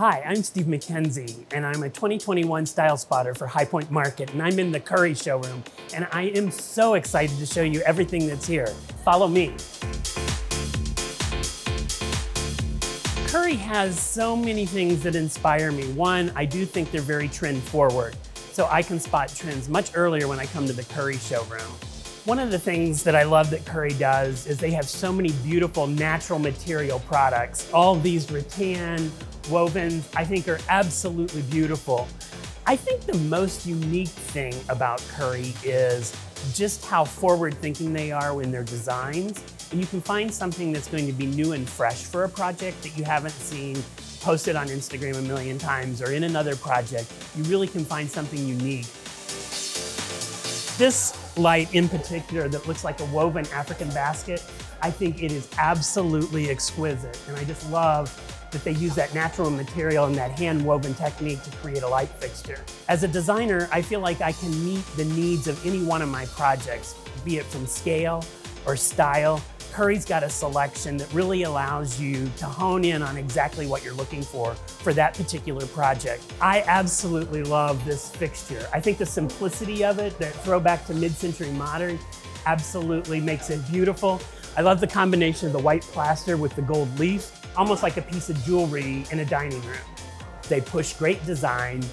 Hi, I'm Steve McKenzie, and I'm a 2021 style spotter for High Point Market, and I'm in the Currey showroom, and I am so excited to show you everything that's here. Follow me. Currey has so many things that inspire me. One, I do think they're very trend forward, so I can spot trends much earlier when I come to the Currey showroom. One of the things that I love that Currey does is they have so many beautiful natural material products. All these rattan, wovens, I think are absolutely beautiful. I think the most unique thing about Currey is just how forward thinking they are in their designs. And you can find something that's going to be new and fresh for a project that you haven't seen posted on Instagram a million times or in another project. You really can find something unique. This light in particular that looks like a woven African basket, I think it is absolutely exquisite. And I just love that they use that natural material and that hand woven technique to create a light fixture. As a designer, I feel like I can meet the needs of any one of my projects, be it from scale or style. Currey's got a selection that really allows you to hone in on exactly what you're looking for for that particular project. I absolutely love this fixture. I think the simplicity of it, that throwback to mid-century modern, absolutely makes it beautiful. I love the combination of the white plaster with the gold leaf almost like a piece of jewelry in a dining room. They push great design.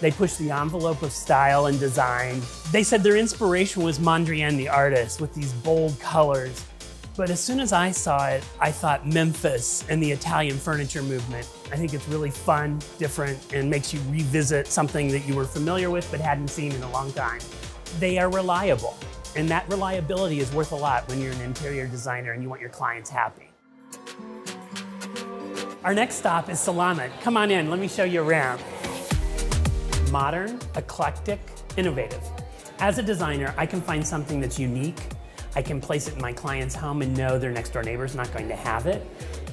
They push the envelope of style and design. They said their inspiration was Mondrian the artist with these bold colors. But as soon as I saw it, I thought Memphis and the Italian furniture movement. I think it's really fun, different, and makes you revisit something that you were familiar with but hadn't seen in a long time. They are reliable, and that reliability is worth a lot when you're an interior designer and you want your clients happy. Our next stop is Selamat. Come on in, let me show you around. Modern, eclectic, innovative. As a designer, I can find something that's unique. I can place it in my client's home and know their next door neighbor's not going to have it.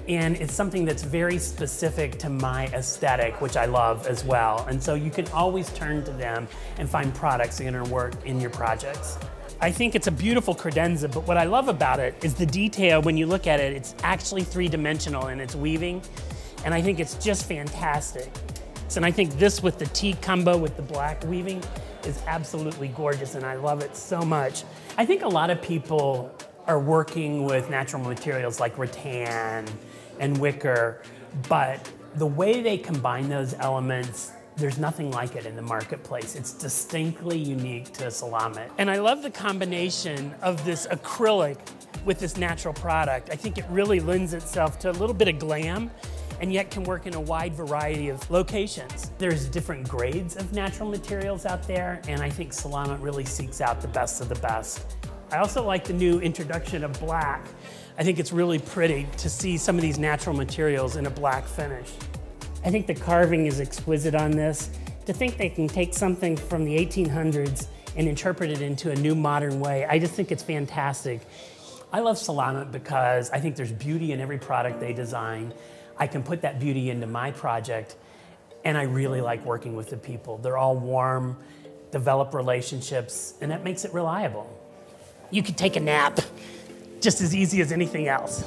And it's something that's very specific to my aesthetic, which I love as well. And so you can always turn to them and find products that are gonna work in your projects. I think it's a beautiful credenza, but what I love about it is the detail. When you look at it, it's actually three-dimensional in its weaving, and I think it's just fantastic. And I think this with the teak combo with the black weaving is absolutely gorgeous, and I love it so much. I think a lot of people are working with natural materials like rattan and wicker, but the way they combine those elements there's nothing like it in the marketplace. It's distinctly unique to Selamat. And I love the combination of this acrylic with this natural product. I think it really lends itself to a little bit of glam and yet can work in a wide variety of locations. There's different grades of natural materials out there, and I think Selamat really seeks out the best of the best. I also like the new introduction of black. I think it's really pretty to see some of these natural materials in a black finish. I think the carving is exquisite on this. To think they can take something from the 1800s and interpret it into a new modern way, I just think it's fantastic. I love Selamat because I think there's beauty in every product they design. I can put that beauty into my project, and I really like working with the people. They're all warm, develop relationships, and that makes it reliable. You could take a nap just as easy as anything else.